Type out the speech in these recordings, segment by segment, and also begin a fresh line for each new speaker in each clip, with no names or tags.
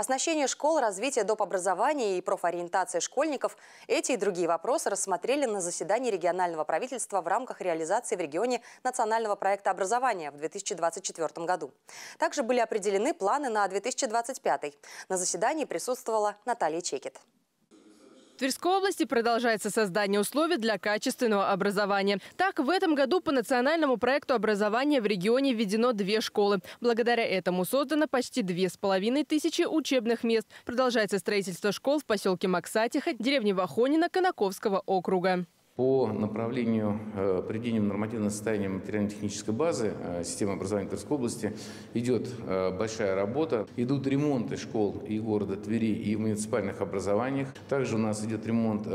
Оснащение школ, развитие доп. образования и профориентация школьников – эти и другие вопросы рассмотрели на заседании регионального правительства в рамках реализации в регионе национального проекта образования в 2024 году. Также были определены планы на 2025. На заседании присутствовала Наталья Чекет.
Тверской области продолжается создание условий для качественного образования. Так, в этом году по национальному проекту образования в регионе введено две школы. Благодаря этому создано почти две с половиной тысячи учебных мест. Продолжается строительство школ в поселке Максатиха, деревне Вахонина, Конаковского округа.
По направлению э, приведения нормативного состояния материально-технической базы э, системы образования Тверской области идет э, большая работа. Идут ремонты школ и города Твери, и в муниципальных образованиях. Также у нас идет ремонт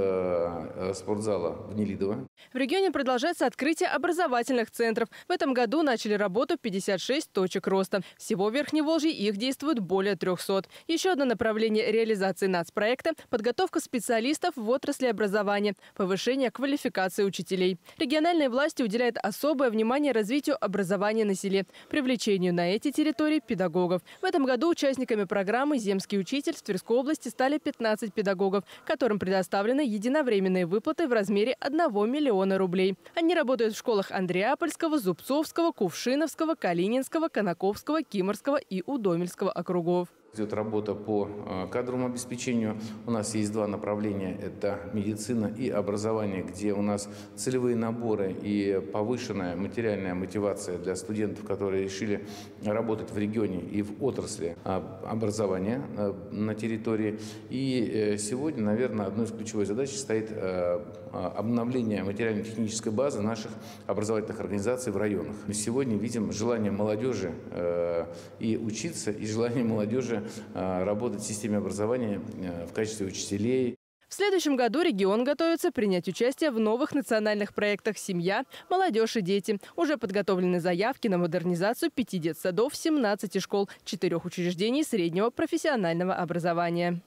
спортзала в Нелидово.
В регионе продолжается открытие образовательных центров. В этом году начали работу 56 точек роста. Всего в Верхневолжье их действует более 300. Еще одно направление реализации нацпроекта – подготовка специалистов в отрасли образования, повышение квалификации квалификации учителей. Региональные власти уделяют особое внимание развитию образования на селе, привлечению на эти территории педагогов. В этом году участниками программы «Земский учитель» в Тверской области стали 15 педагогов, которым предоставлены единовременные выплаты в размере 1 миллиона рублей. Они работают в школах Андреапольского, Зубцовского, Кувшиновского, Калининского, Конаковского, Киморского и Удомельского округов.
Идет работа по э, кадровому обеспечению. У нас есть два направления. Это медицина и образование, где у нас целевые наборы и повышенная материальная мотивация для студентов, которые решили работать в регионе и в отрасли а, образования э, на территории. И э, сегодня, наверное, одной из ключевых задач стоит обновление материально-технической базы наших образовательных организаций в районах. Мы сегодня видим желание молодежи и учиться, и желание молодежи Э, работать в системе образования э, в качестве учителей.
В следующем году регион готовится принять участие в новых национальных проектах «Семья», «Молодежь и дети». Уже подготовлены заявки на модернизацию пяти детсадов, 17 школ, четырех учреждений среднего профессионального образования.